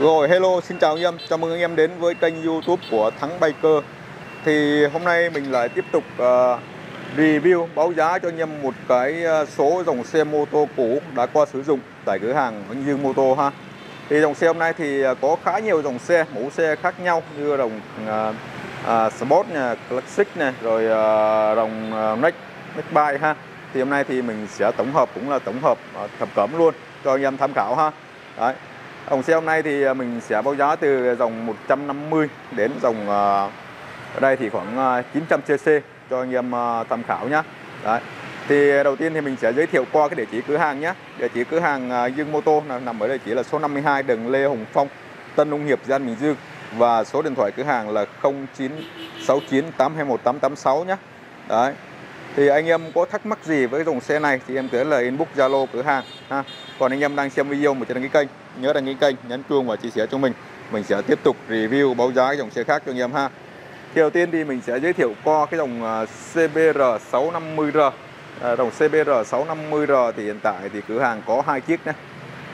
Rồi hello xin chào anh em, chào mừng anh em đến với kênh youtube của Thắng Biker. Thì hôm nay mình lại tiếp tục uh, review báo giá cho anh em một cái ờ, số dòng xe mô tô cũ đã qua sử dụng tại cửa hàng Vinh Dương Mô Tô ha. Thì dòng xe hôm nay thì ờ, có khá nhiều dòng xe, mẫu xe khác nhau như dòng uh, uh, Sport, nè, Classic này, rồi uh, dòng uh, Next, Next Bike ha. Thì hôm nay thì mình sẽ tổng hợp cũng là tổng hợp uh, thập cẩm luôn cho anh em tham khảo ha. Đấy. Dòng xe hôm nay thì à, mình sẽ báo giá từ dòng 150 đến dòng à, ở đây thì khoảng à, 900cc cho anh em tham khảo nhé. Đấy. Thì đầu tiên thì mình sẽ giới thiệu qua cái địa chỉ cửa hàng nhé. Địa chỉ cửa hàng Dương Mô Tô nằm ở địa chỉ là số 52 đường Lê Hồng Phong, Tân Nông Hiệp, Gian Bình Dương và số điện thoại cửa hàng là 0969 821 886 nhé. Đấy thì anh em có thắc mắc gì với dòng xe này thì em cứ lời inbox Zalo cửa hàng ha. Còn anh em đang xem video mà chưa đăng ký kênh, nhớ đăng ký kênh, nhấn chuông và chia sẻ cho mình. Mình sẽ tiếp tục review báo giá cái dòng xe khác cho anh em ha. Thì đầu tiên thì mình sẽ giới thiệu qua cái dòng à, CBR 650R. À, dòng CBR 650R thì hiện tại thì cửa hàng có hai chiếc nhé.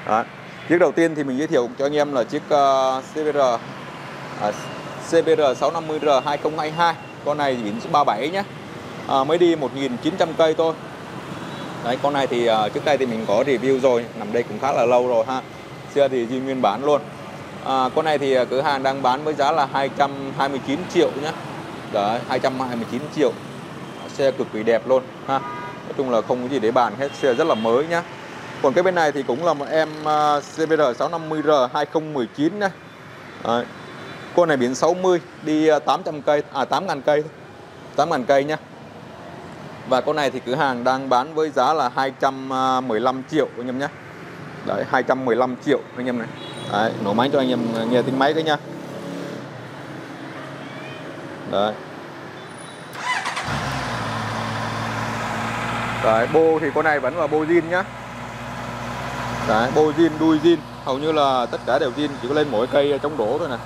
Đó. Chiếc đầu tiên thì mình giới thiệu cho anh em là chiếc uh, CBR uh, CBR 650R 2022. Con này biển số 37 nhé à, mới đi 1.900 cây thôi. Đấy con này thì à, trước đây thì mình có review rồi nằm đây cũng khá là lâu rồi ha. Xưa thì duy nguyên bán luôn. À, con này thì à, cửa hàng đang bán với giá là 229 triệu nhé đấy 229 triệu. Xe cực kỳ đẹp luôn ha. Nói chung là không có gì để bàn hết xe rất là mới nhá. Còn cái bên này thì cũng là một em CBR 650R 2019 nhá. Đấy. Con này biển 60 đi à, 800 cây à 8.000 cây 8.000 cây nhá và con này thì cửa hàng đang bán với giá là 215 à, triệu anh em nhé. Đấy 215 triệu anh em này. Đấy, nổ máy cho anh em nghe tiếng máy cái nha Đấy. Đấy, bô thì con này vẫn là bô zin nhá. Đấy, bô zin, đuôi zin. Hầu như là tất cả đều zin, Chỉ có lên mỗi cây chống đổ thôi nè.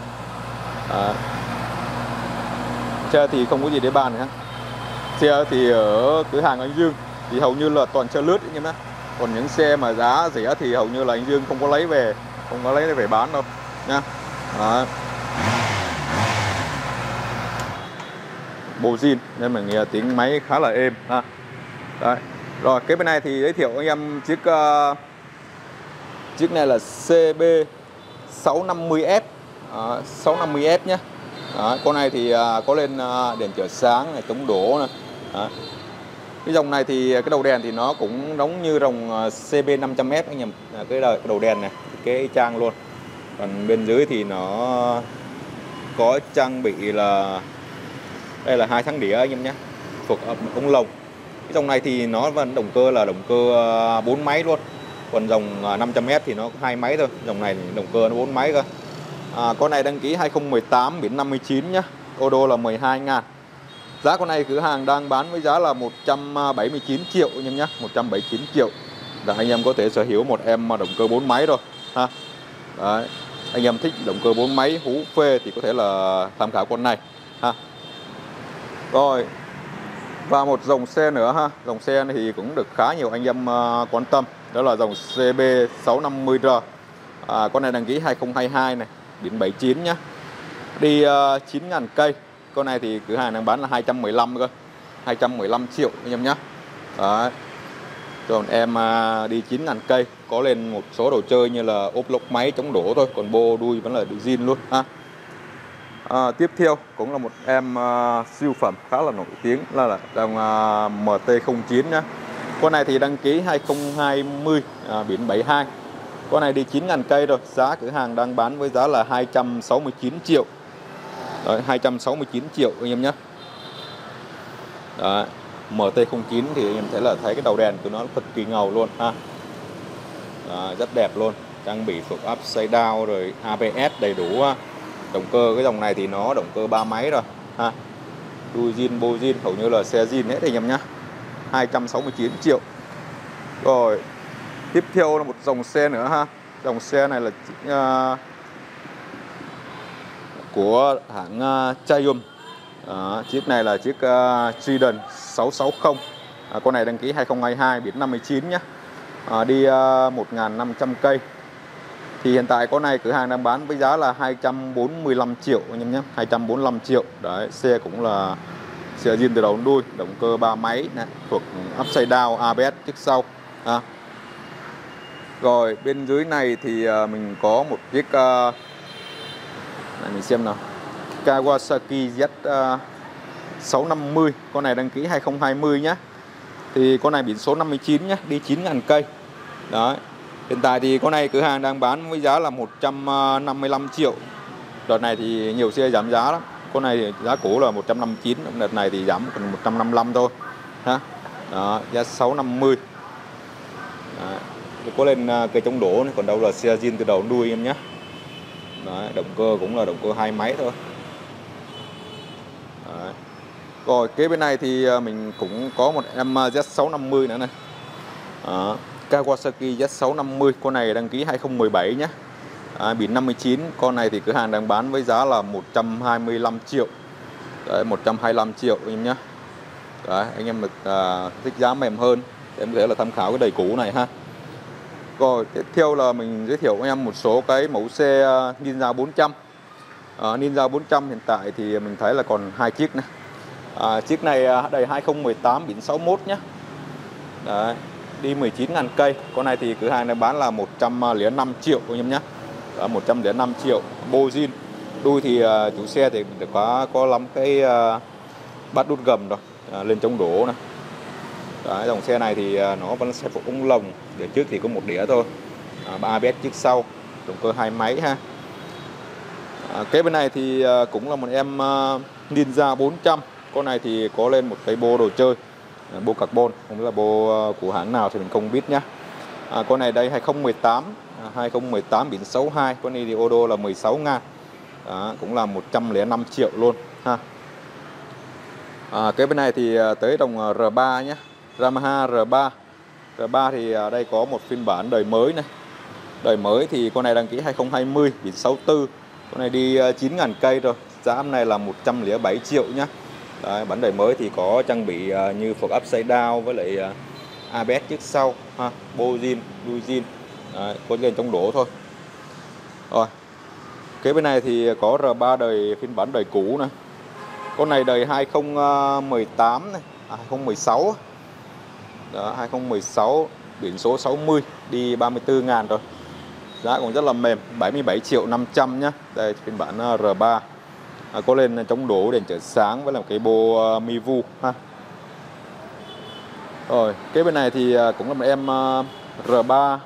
Đấy. Xe thì không có gì để bàn nữa xe thì ở cửa hàng anh Dương thì hầu như là toàn xe lướt anh em còn những xe mà giá rẻ thì hầu như là anh Dương không có lấy về không có lấy về bán đâu nha Đó. bộ zin nên mình nghe tiếng máy khá là êm ha. Đấy. rồi cái bên này thì giới thiệu anh em chiếc uh, chiếc này là CB 650F uh, 650F nhé Đó, con này thì uh, có lên uh, đèn chở sáng này chống đổ này đó. cái dòng này thì à, cái đầu đèn thì nó cũng giống như dòng CB 500S anh em. À, cái đầu, đèn này cái trang luôn. Còn bên dưới thì nó có trang bị là đây là hai thắng đĩa anh em nhé thuộc ống lồng. Cái dòng này thì nó vẫn động cơ là động cơ à, 4 máy luôn. Còn dòng 500M thì nó hai máy thôi. Dòng này động cơ nó 4 máy cơ. À, con này đăng ký 2018 biển 59 nhá ô đô là 12 ngàn. Giá con này cửa hàng đang bán với giá là 179 triệu anh em nhé 179 triệu Và anh em có thể sở hữu một em động cơ 4 máy rồi ha. Đấy. Anh em thích động cơ 4 máy hú phê thì có thể là tham khảo con này ha. Rồi Và một dòng xe nữa ha Dòng xe này thì cũng được khá nhiều anh em à, quan tâm Đó là dòng CB650R à, Con này đăng ký 2022 này Biển 79 nhé Đi à, uh, 9.000 cây con này thì cửa hàng đang bán là 215 cơ. 215 triệu anh em nhá. Đấy. Còn em à, đi 9 ngàn cây Có lên một số đồ chơi như là ốp lốc máy chống đổ thôi Còn bô đuôi vẫn là đuôi zin luôn ha. À, Tiếp theo cũng là một em uh, siêu phẩm khá là nổi tiếng Là, là dòng uh, MT-09 nhá. Con này thì đăng ký 2020 à, biển 72 Con này đi 9 ngàn cây rồi Giá cửa hàng đang bán với giá là 269 triệu. Đấy, 269 triệu anh em nhé. Đấy, MT09 thì anh em thấy là thấy cái đầu đèn của nó cực kỳ ngầu luôn ha. Đấy, rất đẹp luôn. Trang bị thuộc upside down rồi ABS đầy đủ ha. động cơ cái dòng này thì nó động cơ ba máy rồi ha. Đuôi zin bô zin hầu như là xe zin hết anh em nhé. 269 triệu. Rồi tiếp theo là một dòng xe nữa ha. Dòng xe này là uh, của hãng à, Chayum. Triumph à, chiếc này là chiếc uh, Trident 660 à, con này đăng ký 2022 biển 59 nhé à, đi à, uh, 1.500 cây. Thì hiện tại con này cửa hàng đang bán với giá là 245 triệu anh em nhé 245 triệu. Đấy xe cũng là xe zin từ đầu đến đuôi động cơ ba máy này, thuộc upside down ABS trước sau. À. rồi bên dưới này thì mình có một chiếc uh, này mình xem nào. Kawasaki Z à, 650 con này đăng ký 2020 nhá. Thì con này biển số 59 nhá đi 9.000 cây. Đấy. Hiện tại thì con này cửa hàng đang bán với giá là 155 triệu. Đợt này thì nhiều xe giảm giá lắm. Con này thì giá cũ là 159 đợt này thì giảm còn 155 thôi. Ha đó, giá 650 Đấy. có lên à, cây chống đổ này còn đâu là xe zin từ đầu đuôi em nhé Đấy, động cơ cũng là động cơ hai máy thôi. Đấy. Rồi kế bên này thì à, mình cũng có một em à, Z650 nữa này. Đó. Kawasaki Z650 con này đăng ký 2017 nhé à, biển 59 con này thì cửa hàng đang bán với giá là 125 triệu. Đấy, 125 triệu anh em nhé Đấy, anh em được à, thích giá mềm hơn em có thể là tham khảo cái đầy cũ này ha rồi tiếp theo là mình giới thiệu với em một số cái mẫu xe Ninja 400 à, Ninja 400 à, hiện tại thì mình thấy là còn hai chiếc này à, chiếc này à, đầy 2018 biển 61 nhé Đấy, đi 19.000 cây. Con này thì cửa hàng này bán là 105 triệu anh em nhé 105 triệu. Bozin đuôi thì uh, chủ xe thì có có lắm cái uh, bát đút gầm rồi uh, lên chống đổ này Đấy, dòng xe này thì à, nó vẫn xe phục ống lồng để trước thì có một đĩa thôi. À, uh, ABS trước sau động cơ hai máy ha. À, kế bên này thì à, cũng là một em Ninja 400 con này thì có lên một cái bô đồ chơi bô carbon. Không biết là bô của hãng nào thì mình không biết nhá. À, con này đây 2018 2018 biển 62 con này thì ô đô là 16 ngàn. À, cũng là 105 triệu luôn ha. À, cái bên này thì tới đồng R3 nhé Yamaha R3 R3 thì ở đây có một phiên bản đời mới này. Đời mới thì con này đăng ký 2020 biển 64 con này đi à, 9.000 cây rồi. Giá hôm này là 107 triệu nhá. Đấy, bản đời mới thì có trang bị à, như phục upside down với lại ABS trước sau ha bô zin đuôi zin Đấy, có lên trong đổ thôi. Rồi kế bên này thì có R3 đời phiên bản đời cũ này. Con này đời 2018 này. À, 2016 đó 2016 biển số 60 đi 34 ngàn rồi giá cũng rất là mềm 77 triệu 500 nhá. Đây phiên bản à, R3 à, có lên chống đổ đèn trở sáng với là cái bộ uh, à, Mivu ha. Rồi kế bên này thì à, cũng là một em uh, R3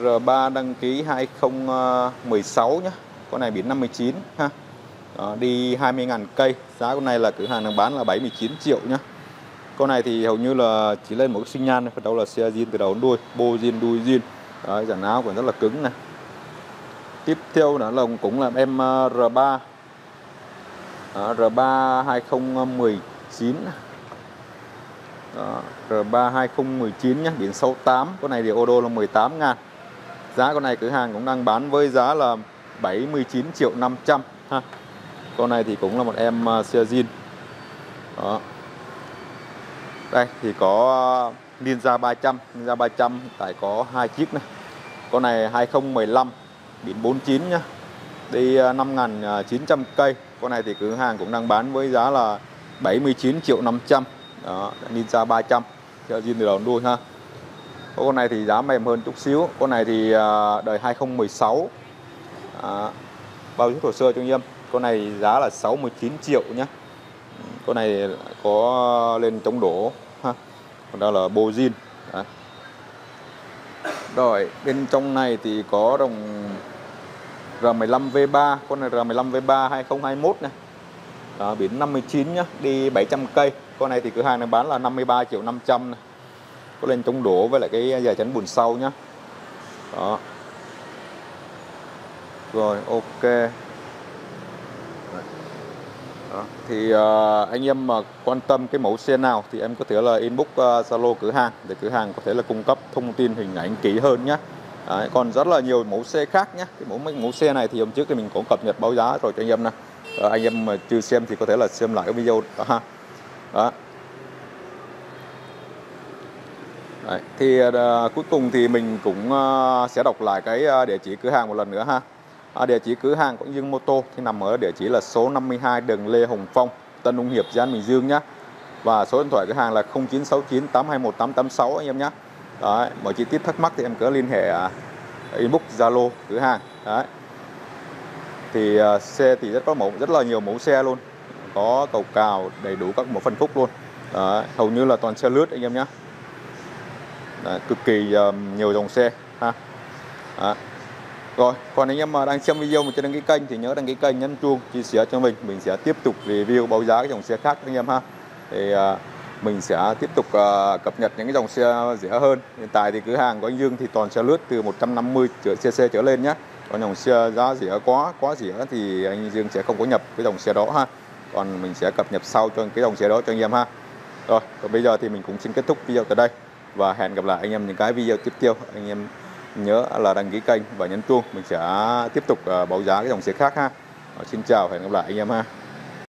R3 đăng ký 2016 nhá. Con này biển 59 ha. Đó, Đi 20.000 cây. Giá con này là cửa hàng đang bán là 79 triệu nhá. Con này thì hầu như là chỉ lên một cái sinh nhan Phần đầu là xe zin từ đầu đến đuôi Bô zin, đuôi zin Đấy, Giản áo còn rất là cứng này Tiếp theo nữa là cũng là em à, R3 Đó, R3 2019 Đó, R3 2019 nhé Biển 68 Con này thì ô đô là 18 ngàn Giá con này cửa hàng cũng đang bán với giá là 79 triệu 500 ha. Con này thì cũng là một em à, xe zin. Đó. Đây thì có ờ, Ninja 300, Ninja 300 tại có hai chiếc này. Con này 2015 biển 49 nhá. Đi ờ, 5.900 ờ, cây. Con này thì cửa hàng cũng đang bán với giá là 79 triệu 500. Đó, Ninja 300. theo zin từ đầu đuôi ha con này thì giá mềm hơn chút xíu con này thì đời 2016 à, bao nhiêu hồ sơ cho anh em con này giá là 69 triệu nhé con này có lên chống đổ còn đó là bô zin rồi bên trong này thì có đồng R15 V3 con này R15 V3 2021 này đó, biển 59 nhá đi 700 cây. Con này thì cửa hàng này bán là 53 triệu 500 này có lên chống đổ với lại cái giải chắn bùn sau nhá. Đó. Rồi ok đó. thì uh, anh em mà quan tâm cái mẫu xe nào thì em có thể là inbox uh, Zalo cửa hàng để cửa hàng có thể là cung cấp thông tin hình ảnh kỹ hơn nhé Đấy, còn rất là nhiều mẫu xe khác nhé cái mẫu mẫu xe này thì hôm trước thì mình cũng cập nhật báo giá rồi cho anh em nè. Uh, anh em mà chưa xem thì có thể là xem lại cái video đó ha. Đó. Đấy, thì uh, cuối cùng thì mình cũng uh, sẽ đọc lại cái uh, địa chỉ cửa hàng một lần nữa ha. À, địa chỉ cửa hàng của Dương Mô Tô thì nằm ở địa chỉ là số 52 đường Lê Hồng Phong, Tân Ung Hiệp, Giang Bình Dương nhé. Và số điện thoại cửa hàng là 0969 821 886 anh em nhé. Đấy, mọi chi tiết thắc mắc thì em cứ liên hệ à, inbox Zalo cửa hàng. Đấy. Thì à, xe thì rất có mẫu rất là nhiều mẫu xe luôn. Có cầu cào đầy đủ các mẫu phân khúc luôn. Đấy, hầu như là toàn xe lướt anh em nhé. Đấy, cực kỳ uh, nhiều dòng xe ha. Đấy. Rồi, còn anh em mà đang xem video mà chưa đăng ký kênh thì nhớ đăng ký kênh nhấn chuông chia sẻ cho mình, mình sẽ tiếp tục review báo giá cái dòng xe khác anh em ha. Thì uh, mình sẽ tiếp tục uh, cập nhật những cái dòng xe rẻ hơn. Hiện tại thì cửa hàng của anh Dương thì toàn xe lướt từ 150 cc trở lên nhé. Còn dòng xe giá rẻ quá quá rẻ thì anh Dương sẽ không có nhập cái dòng xe đó ha. Còn mình sẽ cập nhật sau cho cái dòng xe đó cho anh em ha. Rồi, còn bây giờ thì mình cũng xin kết thúc video tại đây và hẹn gặp lại anh em những cái video tiếp theo anh em nhớ là đăng ký kênh và nhấn chuông. Mình sẽ tiếp tục ờ, báo giá cái dòng xe khác ha. Ờ, xin chào hẹn gặp lại anh em ha.